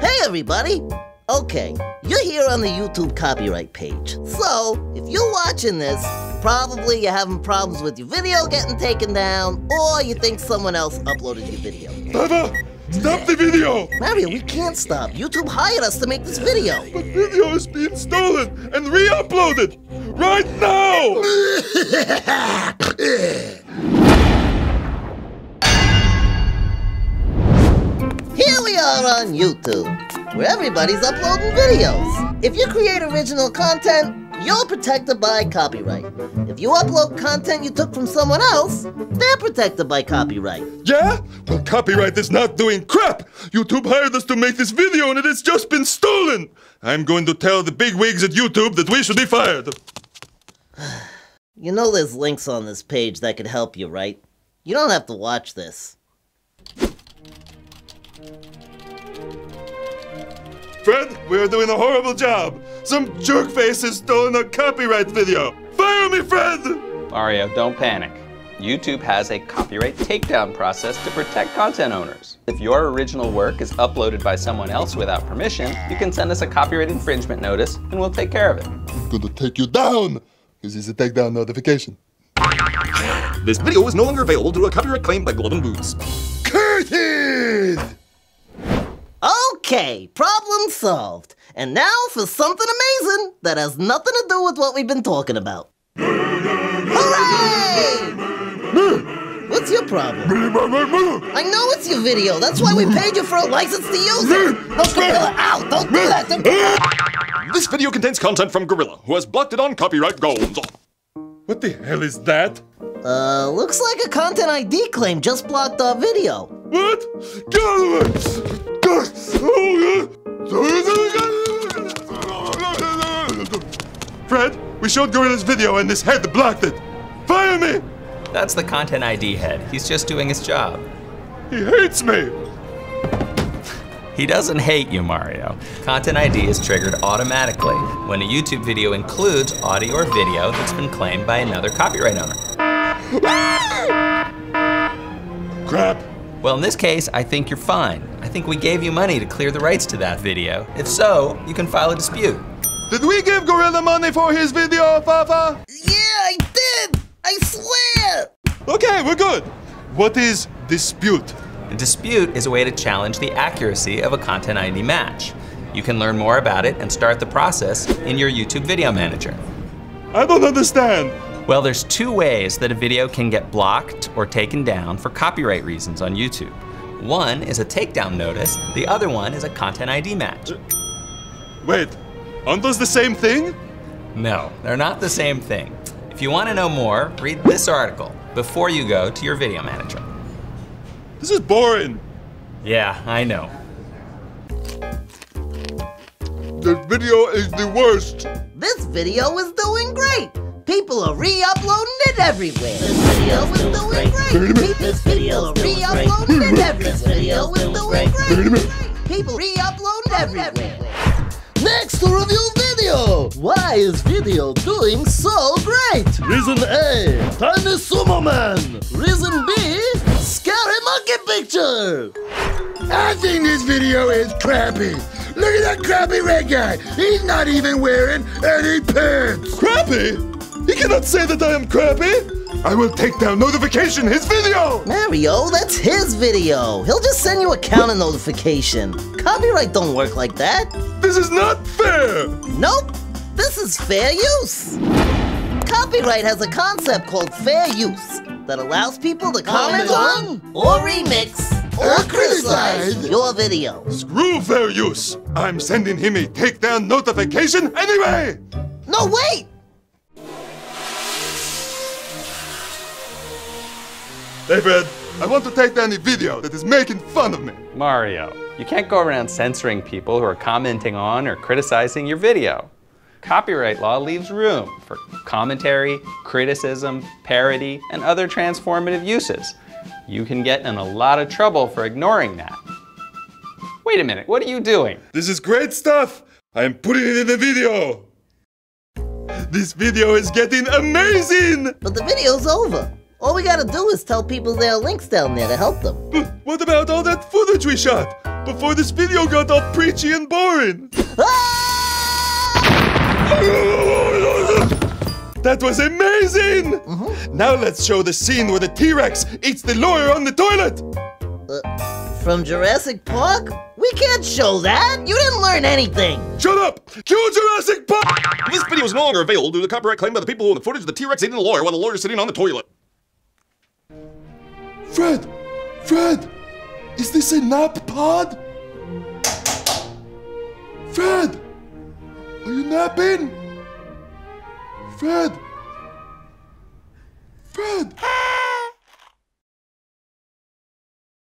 Hey everybody! Okay, you're here on the YouTube copyright page. So, if you're watching this, probably you're having problems with your video getting taken down, or you think someone else uploaded your video. Papa, stop the video! Mario, we can't stop. YouTube hired us to make this video. The video is being stolen and re-uploaded right now! on YouTube, where everybody's uploading videos. If you create original content, you're protected by copyright. If you upload content you took from someone else, they're protected by copyright. Yeah? Well, copyright is not doing crap! YouTube hired us to make this video and it has just been stolen! I'm going to tell the big wigs at YouTube that we should be fired. You know there's links on this page that could help you, right? You don't have to watch this. Fred, we are doing a horrible job. Some jerkface has stolen a copyright video. Fire me, Fred! Mario, don't panic. YouTube has a copyright takedown process to protect content owners. If your original work is uploaded by someone else without permission, you can send us a copyright infringement notice and we'll take care of it. I'm gonna take you down! This is a takedown notification. This video is no longer available due to a copyright claim by Golden Boots. Curtis! Okay, problem solved. And now for something amazing that has nothing to do with what we've been talking about. Hooray! What's your problem? I know it's your video. That's why we paid you for a license to use it. No, Gorilla, ow! Don't do that. Don't... This video contains content from Gorilla, who has blocked it on copyright grounds. What the hell is that? Uh, looks like a content ID claim just blocked our video. What? Get out of it! Fred, we showed Gorilla's video and this head blocked it. Fire me! That's the content ID head. He's just doing his job. He hates me! He doesn't hate you, Mario. Content ID is triggered automatically when a YouTube video includes audio or video that's been claimed by another copyright owner. Crap! Well, in this case, I think you're fine. I think we gave you money to clear the rights to that video. If so, you can file a dispute. Did we give Gorilla money for his video, Papa? Yeah, I did! I swear! Okay, we're good. What is dispute? A dispute is a way to challenge the accuracy of a content ID match. You can learn more about it and start the process in your YouTube Video Manager. I don't understand. Well, there's two ways that a video can get blocked or taken down for copyright reasons on YouTube. One is a takedown notice, the other one is a content ID match. Wait, aren't those the same thing? No, they're not the same thing. If you want to know more, read this article before you go to your Video Manager. This is boring. Yeah, I know. This video is the worst. This video is doing great. People are re-uploading it everywhere. This video is doing great. This video are re-uploading it everywhere. This video is doing great. People re-uploading everywhere. Next to review video. Why is video doing so great? Reason A, Tiny Sumo Man. Reason B, Scary Monkey Picture. I think this video is crappy. Look at that crappy red guy. He's not even wearing any pants. Crappy? He cannot say that I am crappy. I will take down notification his video. Mario, that's his video. He'll just send you a counter notification. Copyright don't work like that. This is not fair. Nope, this is fair use. Copyright has a concept called fair use that allows people to comment on, or remix, or criticize your video. Screw fair use. I'm sending him a takedown notification anyway. No, wait! Hey Fred, I want to take down a video that is making fun of me. Mario, you can't go around censoring people who are commenting on or criticizing your video. Copyright law leaves room for commentary, criticism, parody, and other transformative uses. You can get in a lot of trouble for ignoring that. Wait a minute, what are you doing? This is great stuff. I am putting it in the video. This video is getting amazing. But the video's over. All we gotta do is tell people there are links down there to help them. But what about all that footage we shot? before this video got all preachy and boring. Ah! That was amazing! Mm-hmm. Now let's show the scene where the T-Rex eats the lawyer on the toilet! Uh, from Jurassic Park? We can't show that. You didn't learn anything. Shut up! Cue Jurassic Park! This video is no longer available due to copyright claim by the people who own the footage of the T-Rex eating the lawyer while the lawyer is sitting on the toilet. Fred! Fred! Is this a nap pod? Fred! Are you napping? Fred! Fred!